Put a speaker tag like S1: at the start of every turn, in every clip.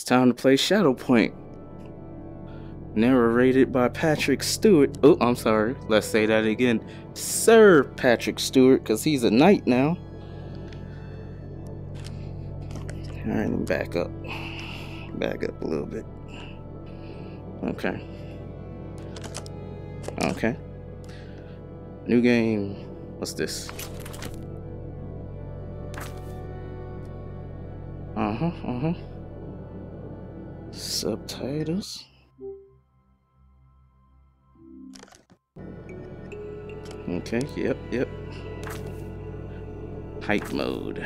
S1: It's time to play Shadow Point. Narrated by Patrick Stewart. Oh, I'm sorry. Let's say that again. Sir Patrick Stewart, because he's a knight now. Alright, let me back up. Back up a little bit. Okay. Okay. New game. What's this? Uh huh, uh huh. Subtitles. Okay, yep, yep. Height mode.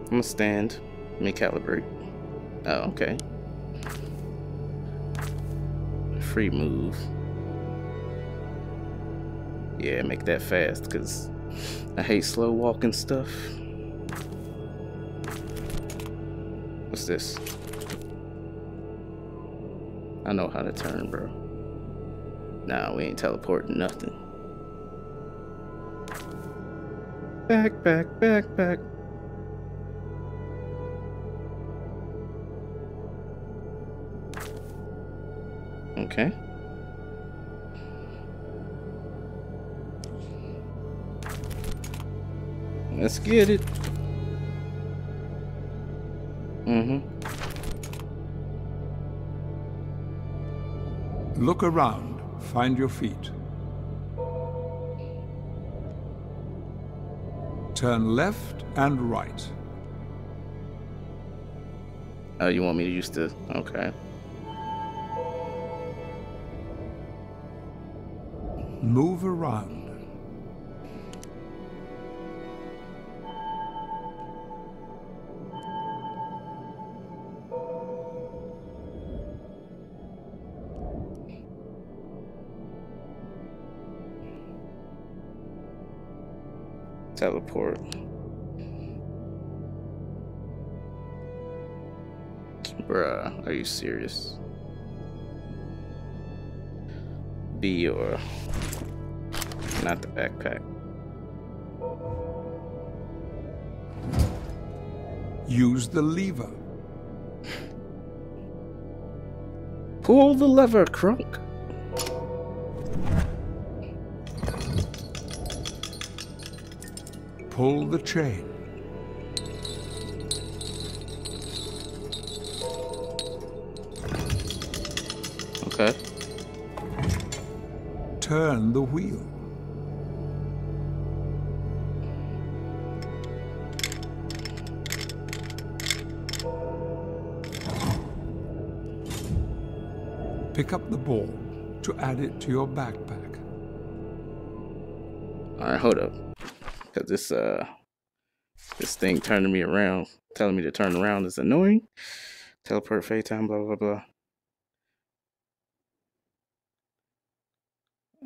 S1: I'm gonna stand. Let me calibrate. Oh, okay. Free move. Yeah, make that fast, because I hate slow walking stuff. What's this? I know how to turn, bro. Nah, we ain't teleporting nothing. Back, back, back, back. Okay. Let's get it. Mm-hmm.
S2: Look around. Find your feet. Turn left and right.
S1: Oh, you want me to use the... Okay.
S2: Move around.
S1: Teleport. Bruh, are you serious? Be or not the backpack.
S2: Use the lever.
S1: Pull the lever, Crunk.
S2: Pull the chain.
S1: Okay.
S2: Turn the wheel. Pick up the ball to add it to your backpack.
S1: Alright, hold up. This uh this thing turning me around, telling me to turn around is annoying. Teleport fade time, blah blah blah.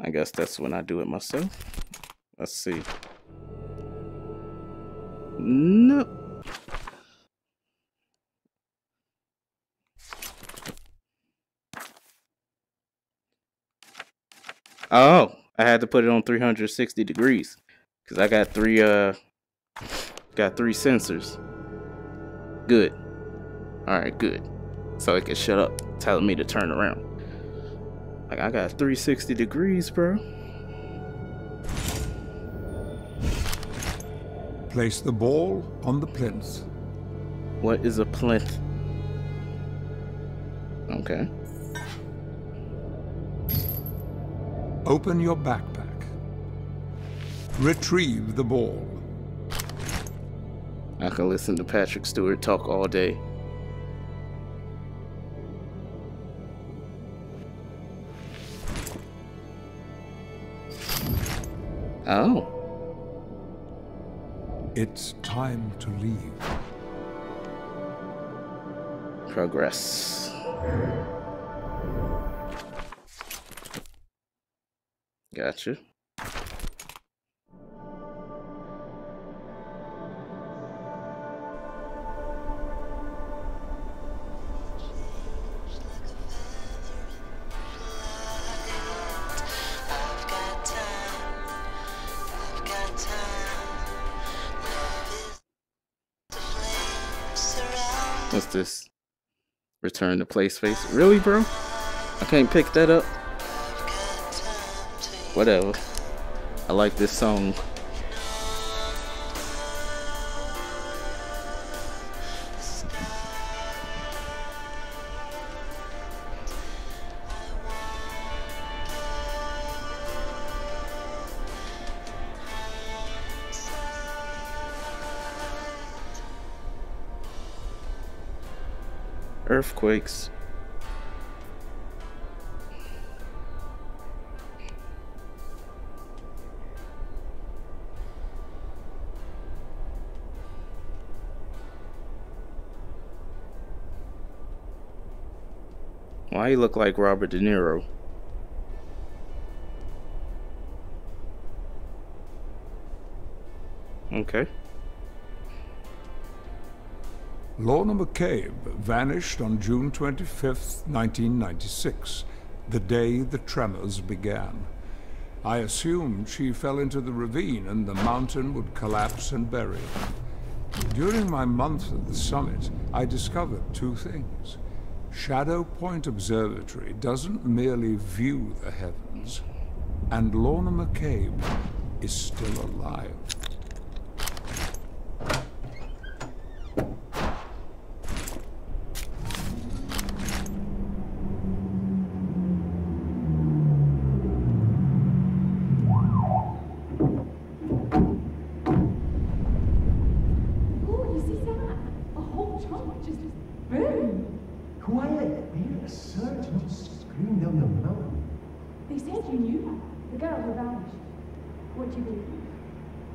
S1: I guess that's when I do it myself. Let's see. No. Oh, I had to put it on 360 degrees because I got three uh got three sensors. Good. All right, good. So it can shut up, telling me to turn around. Like I got 360 degrees, bro.
S2: Place the ball on the plinth.
S1: What is a plinth? Okay.
S2: Open your backpack. Retrieve the ball.
S1: I can listen to Patrick Stewart talk all day. Oh.
S2: It's time to leave.
S1: Progress. Gotcha. Return to play space. Really, bro? I can't pick that up. Whatever. I like this song. Earthquakes. Why you look like Robert De Niro?
S2: Lorna McCabe vanished on June 25, 1996, the day the tremors began. I assumed she fell into the ravine and the mountain would collapse and bury her. During my month at the summit, I discovered two things. Shadow Point Observatory doesn't merely view the heavens, and Lorna McCabe is still alive.
S3: Oh, you see that? A whole just boom.
S4: Quiet! We heard a surge and just screamed down the mountain.
S3: They said you knew her. The girl who vanished. What do you believe?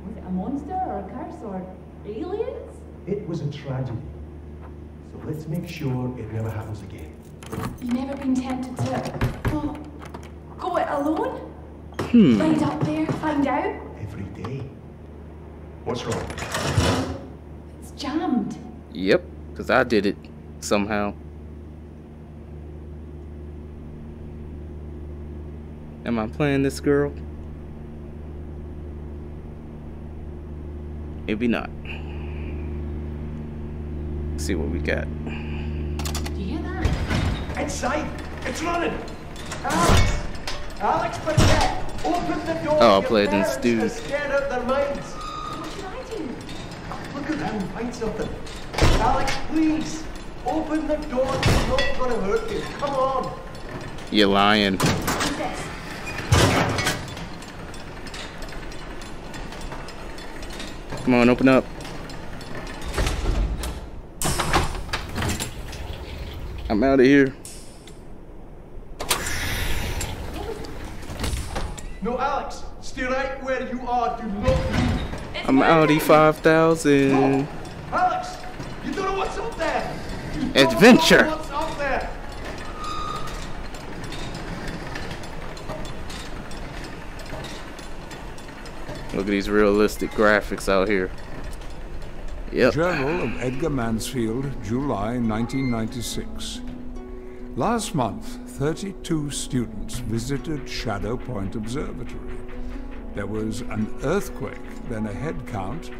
S3: Was it a monster or a curse or aliens?
S4: It was a tragedy. So let's make sure it never happens again.
S3: You've never been tempted to go, go it alone?
S1: Hmm.
S3: Ride up there, find out?
S4: Every day. What's wrong?
S3: It's jammed.
S1: Yep, because I did it somehow. Am I playing this girl? Maybe not. Let's see what we got.
S3: Do you hear that?
S4: Inside! It's running! Ah. Alex! Alex Paquette! Open the door!
S1: Oh, I'll play it in
S4: parents
S1: stew.
S4: are scared out their minds!
S3: What should I do?
S4: Look around, find something. Alex, please! Open the door, it's not gonna hurt you. Come on!
S1: You're lying. Come on, open up. I'm out of here.
S4: No, Alex! Stay right where you are. Do not move.
S1: I'm Audi
S3: moving.
S1: 5000. Adventure.
S4: know what's up there!
S1: Look at these realistic graphics out here. Yep.
S2: Journal of Edgar Mansfield, July 1996. Last month, 32 students visited Shadow Point Observatory. There was an earthquake, then a head count.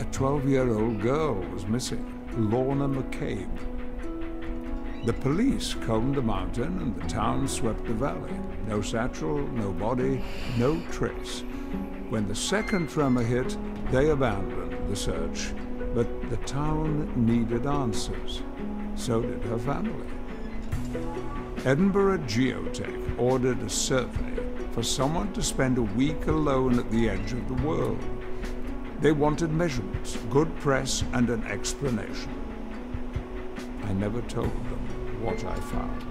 S2: A 12 year old girl was missing, Lorna McCabe. The police combed the mountain and the town swept the valley. No satchel, no body, no trace. When the second tremor hit, they abandoned the search. But the town needed answers. So did her family. Edinburgh Geotech ordered a survey for someone to spend a week alone at the edge of the world. They wanted measurements, good press, and an explanation. I never told them what I found.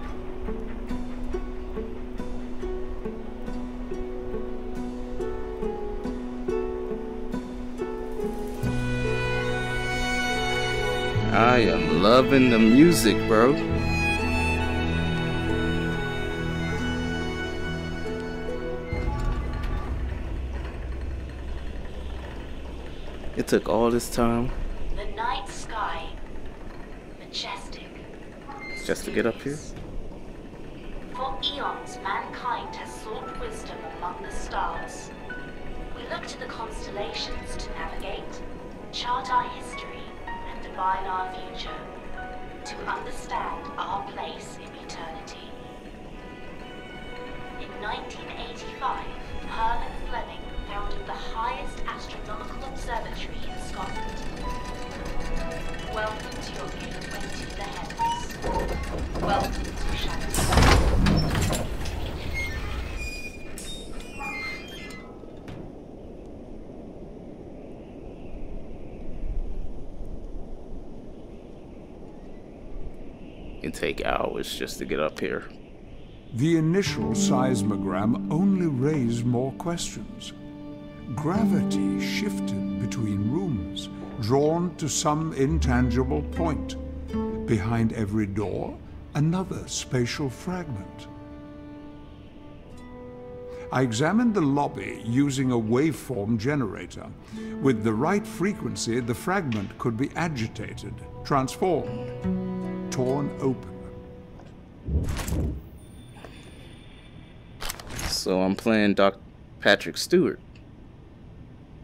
S1: I am loving the music, bro. It took all this time just to get up here.
S5: For eons, mankind has sought wisdom among the stars. We look to the constellations to navigate, chart our history, and divine our future. to understand our place in eternity. In 1985, Herman Fleming founded the highest astronomical observatory in Scotland. Welcome to your gateway to the heavens. Welcome to Shadow.
S1: It can take hours just to get up here.
S2: The initial seismogram only raised more questions. Gravity shifted between rooms, drawn to some intangible point. Behind every door, another spatial fragment. I examined the lobby using a waveform generator. With the right frequency, the fragment could be agitated, transformed, torn open.
S1: So I'm playing Doc Patrick Stewart.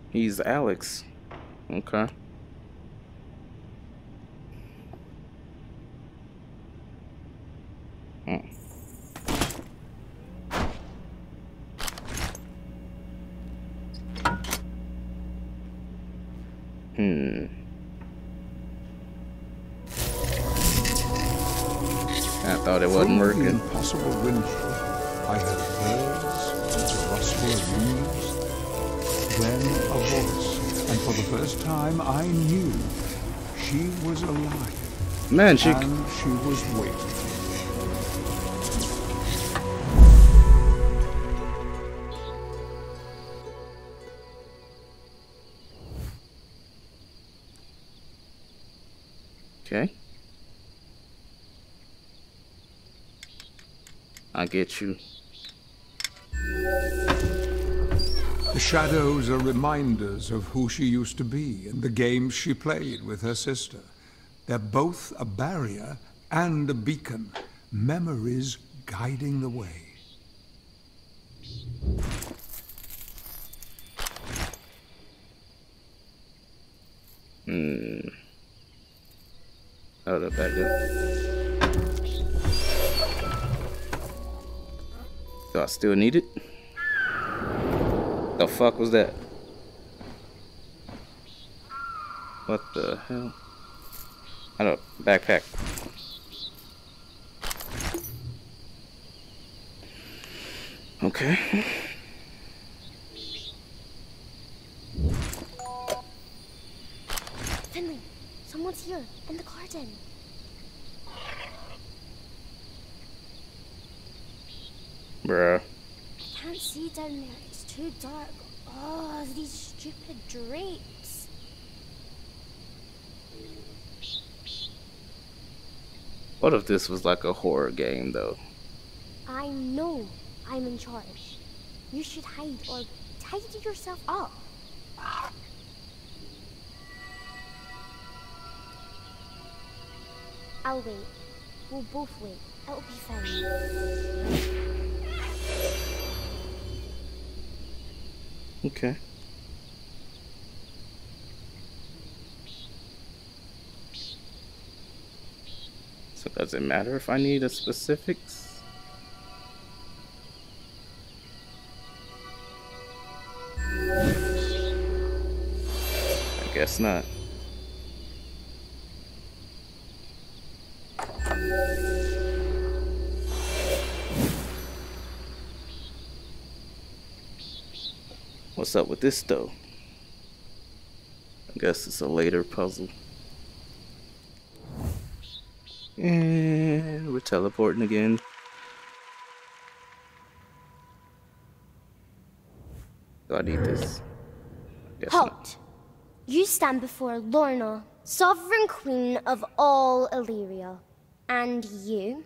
S1: He's Alex. Okay. Working.
S2: impossible window, I heard birds, the rustle of leaves, then a voice, and for the first time I knew she was alive
S1: Man, she
S2: and she was waiting.
S1: Get you.
S2: The shadows are reminders of who she used to be and the games she played with her sister. They're both a barrier and a beacon, memories guiding the way.
S1: Hmm. Hold up, back up. Do I still need it? The fuck was that? What the hell? I don't backpack. Okay.
S6: Finley, someone's here in the garden.
S1: Bruh.
S6: I can't see down there. It's too dark. Oh, these stupid drapes.
S1: What if this was like a horror game though?
S6: I know I'm in charge. You should hide or tidy yourself up. I'll wait. We'll both wait. It'll be fine.
S1: Okay. So does it matter if I need a specifics? I guess not. What's up with this though? I guess it's a later puzzle. And we're teleporting again. Do I need this? Guess not.
S6: You stand before Lorna, sovereign queen of all Illyria. And you?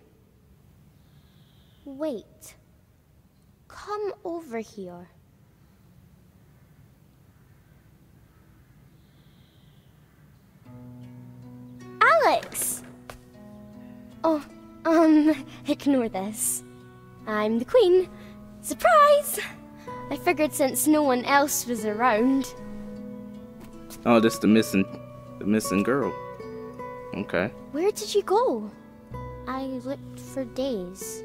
S6: Wait. Come over here. Ignore this. I'm the queen. Surprise! I figured since no one else was around.
S1: Oh, this the missing, the missing girl. Okay.
S6: Where did you go? I looked for days.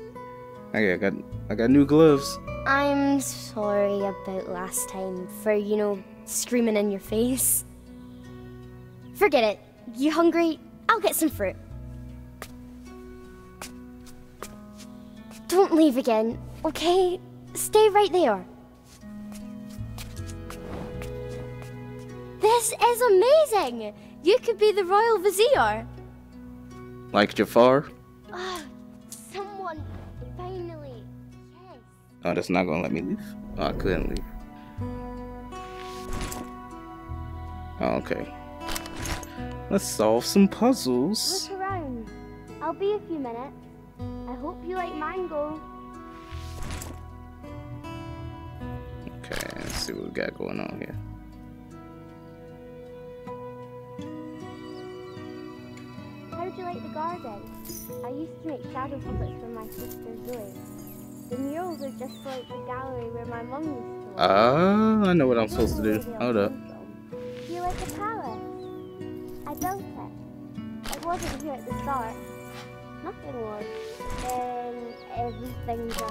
S1: Okay, I got I got new gloves.
S6: I'm sorry about last time for, you know, screaming in your face. Forget it. You hungry? I'll get some fruit. Don't leave again, okay? Stay right there. This is amazing! You could be the royal vizier.
S1: Like Jafar.
S6: Oh, someone finally. Yes.
S1: Oh, that's not gonna let me leave. Oh, I couldn't leave. Oh, okay. Let's solve some puzzles.
S6: Look around. I'll be a few minutes. I hope you like mango.
S1: Okay, let's see what we got going on here.
S6: How'd you like the garden? I used to make shadow puppets for my sister Zoe. The murals are just like the gallery where my mum used to work.
S1: Ah, I know what I'm
S6: I
S1: supposed to do.
S6: where they all
S1: Hold up.
S6: Do you like the palace? I built it. It wasn't here at the start. Nothing was. Then everything just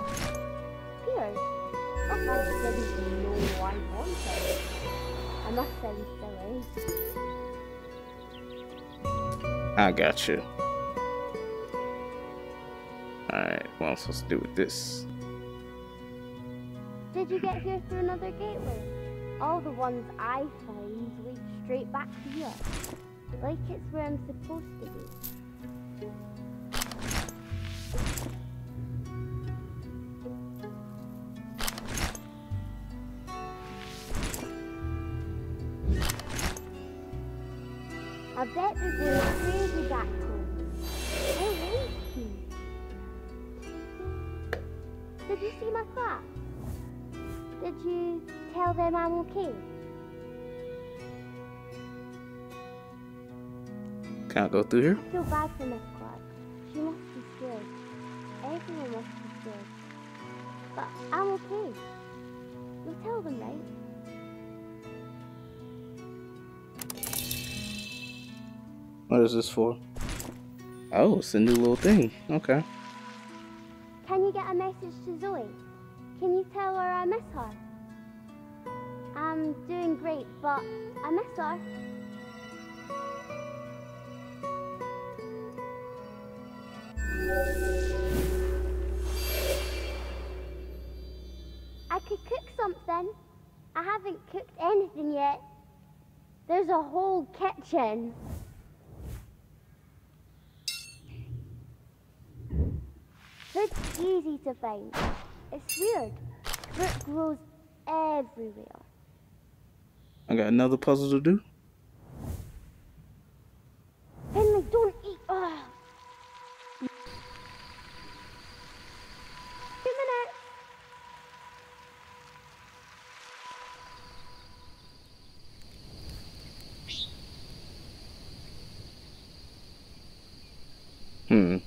S6: appeared. Not like I didn't know I wanted it. I must sound silly.
S1: I got you. Alright, what am I supposed to do with this?
S6: Did you get here through another gateway? All the ones I found lead straight back to here. Like it's where I'm supposed to be. I bet there's a crazy back home. Hey, wait. Did you see my class? Did you tell them I'm okay?
S1: Can I go through here?
S6: I feel bad for Miss Clark. She must be scared. Everyone must be scared. But I'm okay. You'll tell them, right?
S1: What is this for? Oh, it's a new little thing. Okay.
S6: Can you get a message to Zoe? Can you tell her I miss her? I'm doing great, but I miss her. I could cook something. I haven't cooked anything yet. There's a whole kitchen. Fruit's easy to find. It's weird. Fruit grows everywhere.
S1: I got another puzzle to do.
S6: Finley, don't eat. Ugh. Two minutes.
S1: Hmm.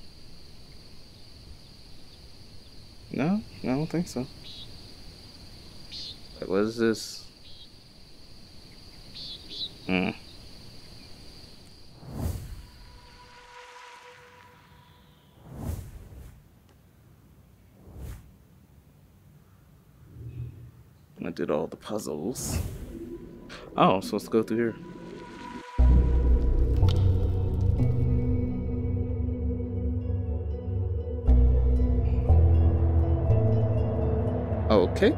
S1: No, I don't think so. Wait, what is this? Hmm. I did all the puzzles. Oh, supposed to go through here. Okay.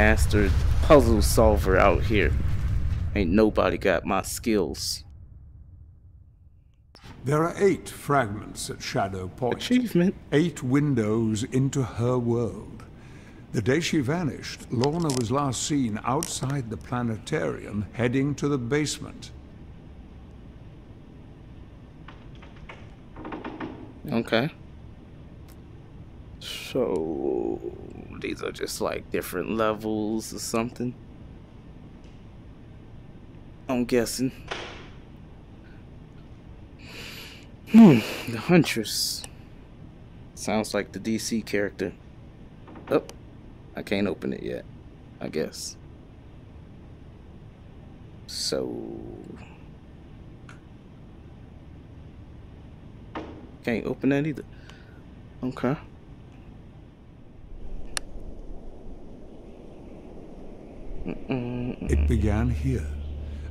S1: Master puzzle solver out here. Ain't nobody got my skills.
S2: There are eight fragments at Shadow Point.
S1: Achievement.
S2: Eight windows into her world. The day she vanished, Lorna was last seen outside the planetarium heading to the basement.
S1: Okay. So these are just like different levels or something. I'm guessing. Hmm, the Huntress. Sounds like the DC character. Oh, I can't open it yet, I guess. So. Can't open that either. Okay.
S2: It began here,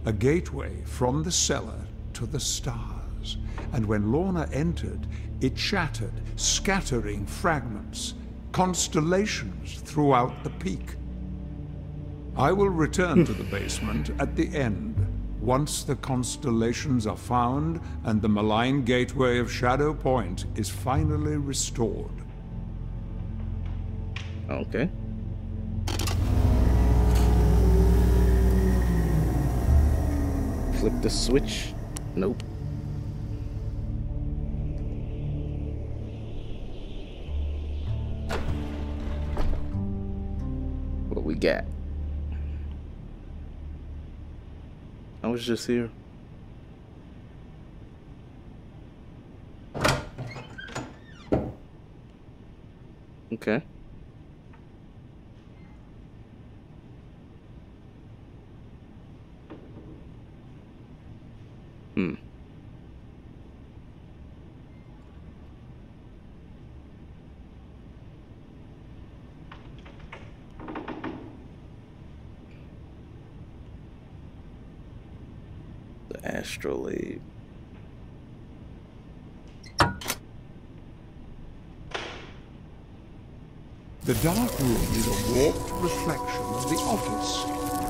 S2: a gateway from the cellar to the stars. And when Lorna entered, it shattered, scattering fragments, constellations throughout the peak. I will return to the basement at the end, once the constellations are found and the malign gateway of Shadow Point is finally restored.
S1: Okay. Flip the switch. Nope. What we got? I was just here. Okay. Hmm. The astrolabe.
S2: The dark room is a warped reflection of the office.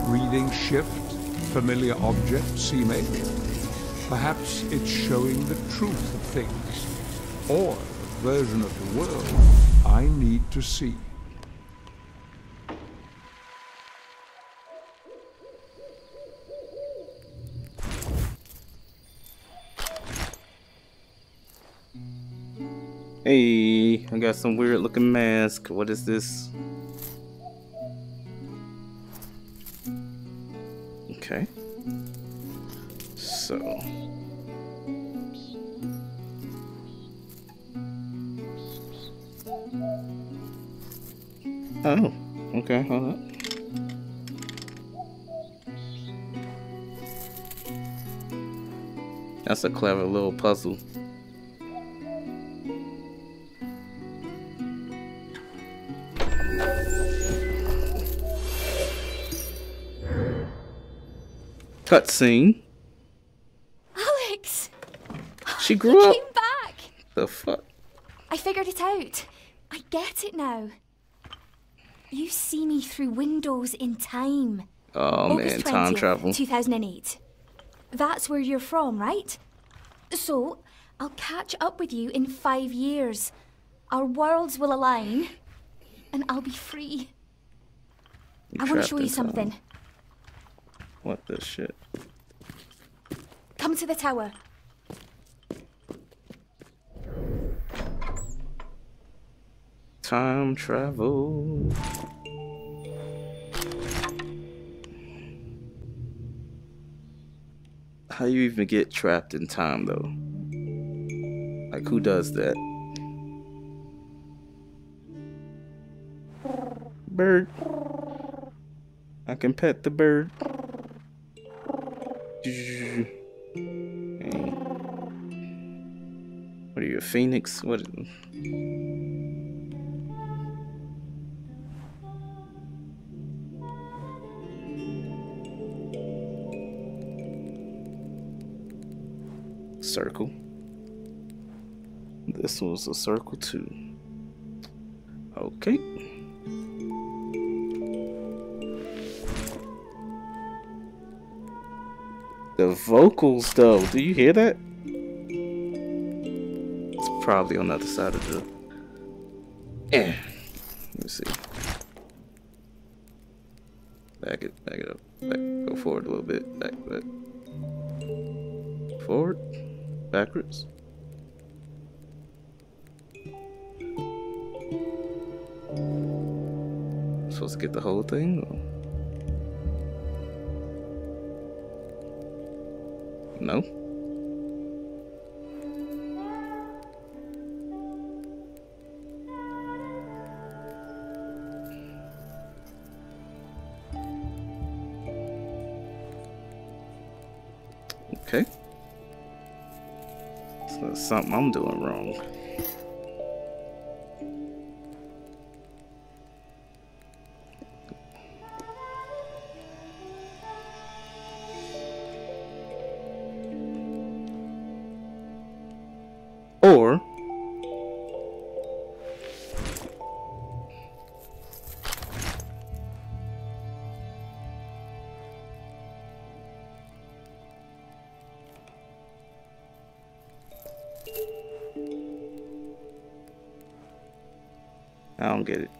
S2: Reading shift, familiar objects seem alien. Perhaps it's showing the truth of things, or a version of the world I need to see.
S1: Hey, I got some weird looking mask. What is this? Okay. So. Oh, okay, hold up. That's a clever little puzzle. Cutscene.
S7: Alex!
S1: She
S7: You
S1: grew up.
S7: came back!
S1: The fuck?
S7: I figured it out. I get it now. You see me through windows in time.
S1: Oh
S7: August
S1: man, time travel.
S7: 2008. That's where you're from, right? So, I'll catch up with you in five years. Our worlds will align, and I'll be free. I want to show you
S1: something. time. What the shit?
S7: Come to the tower.
S1: Time travel. How you even get trapped in time though? Like who does that? Bird. I can pet the bird. What are you, a phoenix? What? Circle. This was a circle too. Okay. The vocals, though. Do you hear that? It's probably on the other side of the... Yeah, Let me see. Back it, back it up. Back, go forward a little bit. Back, back. Forward. Backwards. I'm supposed to get the whole thing? Or? No. Okay. So that's something I'm doing wrong. I don't get it.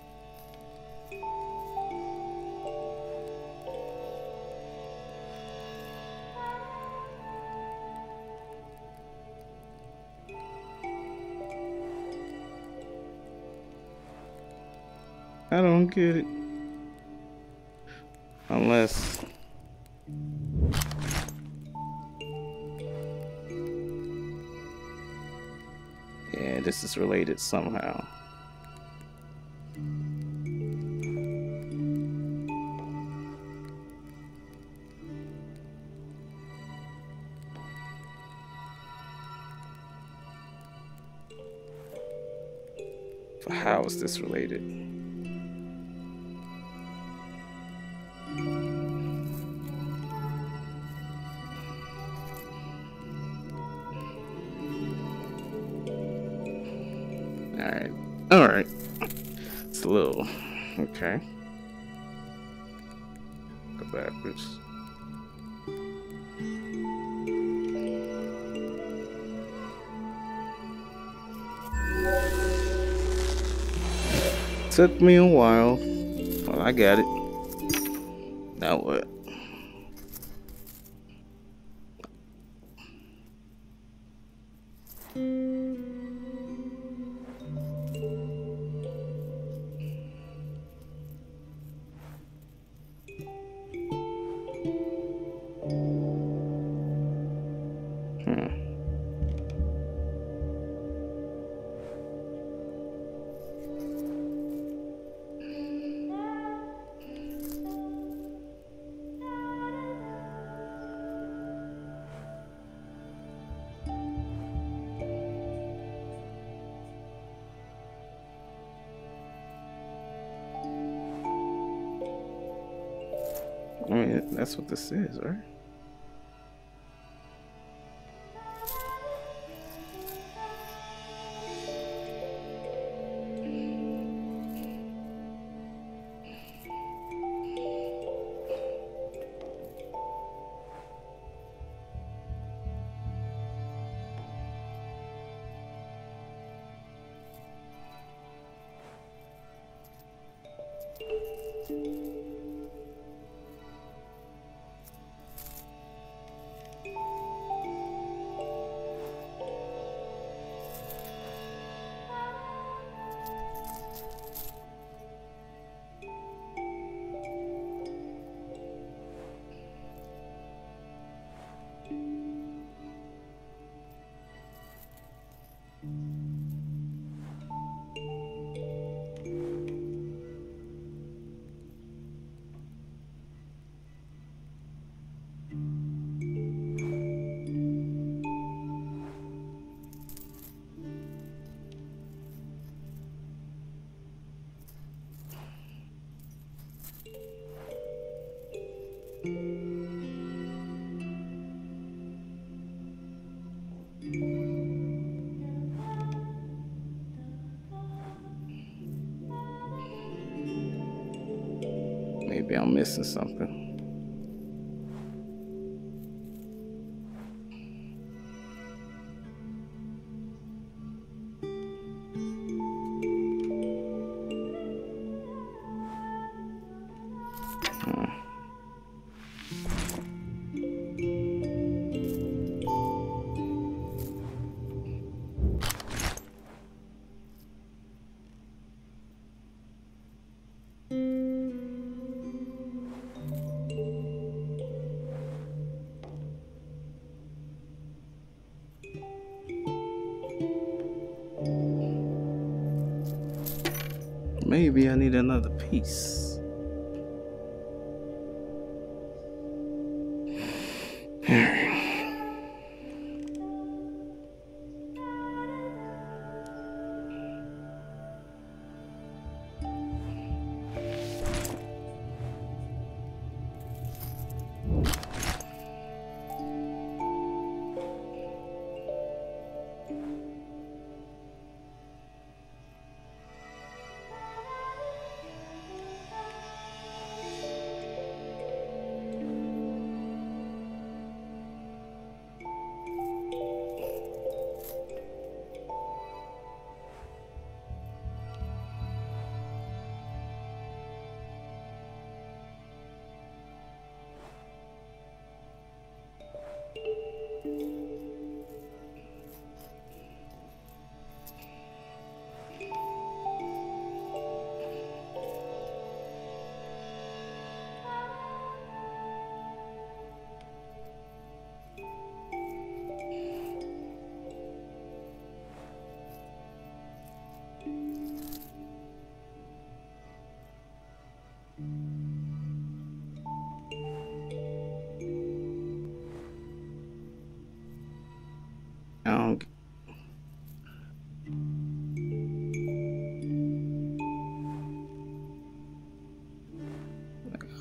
S1: I don't get it. Unless Yeah, this is related somehow. Related? Alright. Alright. It's a little. Okay. Go backwards. Took me a while. Well, I got it. Now what? I mean, that's what this is, right? Missing something. Maybe I need another piece. I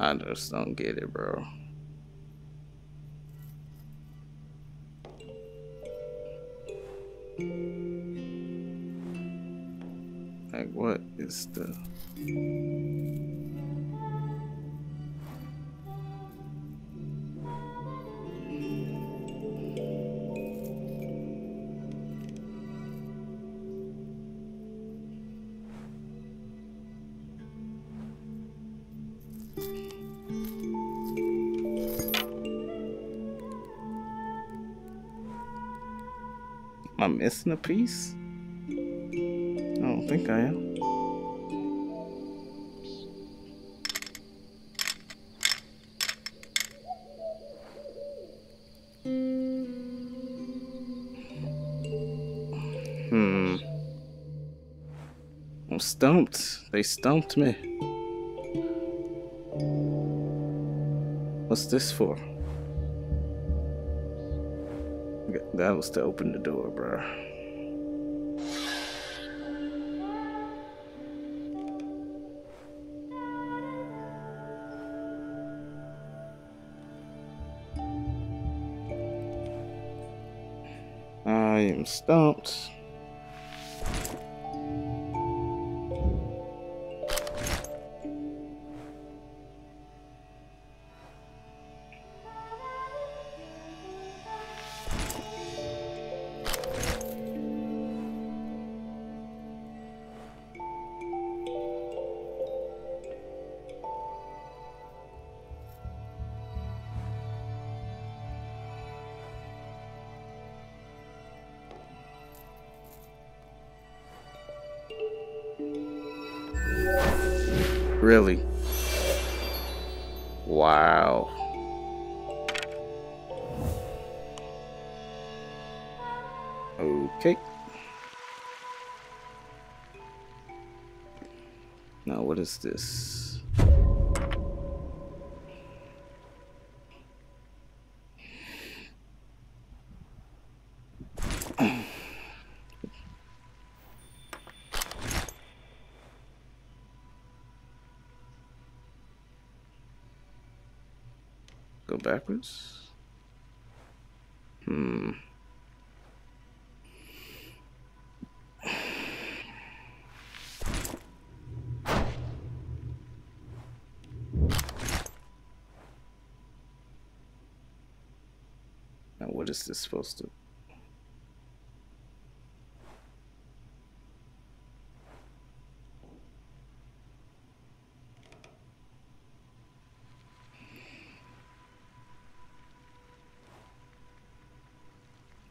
S1: I just don't get it, bro. Like, what is the. Missing a piece? I don't think I am. Hmm. I'm stumped. They stumped me. What's this for? That was to open the door, bro. I am stumped. Really? Wow. Okay. Now, what is this? Go Hmm. Now, what is this supposed to?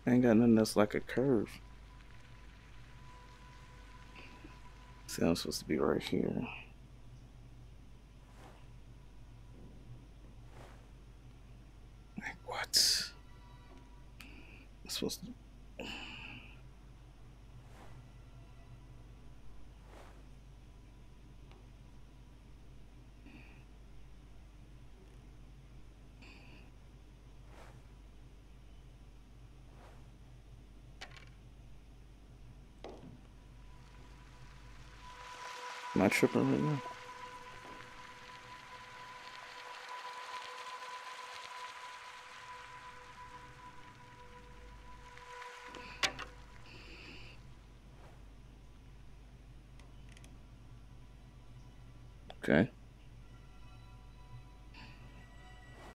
S1: Ain't got nothing that's like a curve. See, I'm supposed to be right here. Like what? I'm supposed to. I tripping right now? Okay.